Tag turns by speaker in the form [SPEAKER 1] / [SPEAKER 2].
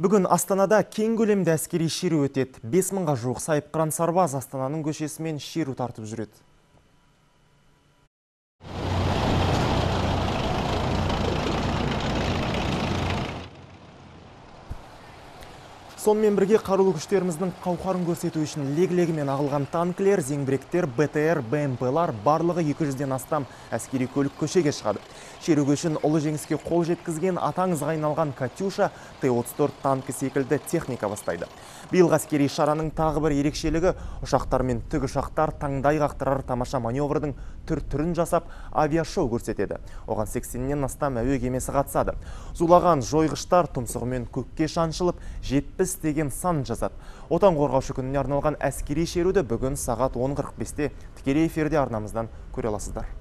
[SPEAKER 1] Бүгін Астанада кең көлемді әскери шеру өтеді. 5 мыңға жуық сайыпқыран сарбаз Астананың көшесімен шеру тартып жүреді. Сонымен бірге қарулы күштеріміздің қауқарын көрсету үшін лег-легімен ағылған танкілер, зеңбіректер, БТР, БМПлар барлығы 200-ден астам әскери көлік көшеге шығады. Шеру үшін ұлы жеңіске қол жеткізген атаңызға айналған Катюша Т-34 танкі секілді техника бастайды. Биылғы әскери шараның тағы бір ерекшелігі ұшақтар мен тікұшақтар таңдай қақтырар тамаша маневрдің түр түрін жасап авиашоу көрсетеді. Оған 80-нен астам әуе кемесі қатысады. Зулаған жойғыштар тұмсығымен көкке шаншылып 70 деген сан жазады. Отан қорғаушы күніне арналған әскери шеруді бүгін сағат 10.45-те тікелей эфирде арнамыздан көре аласыздар.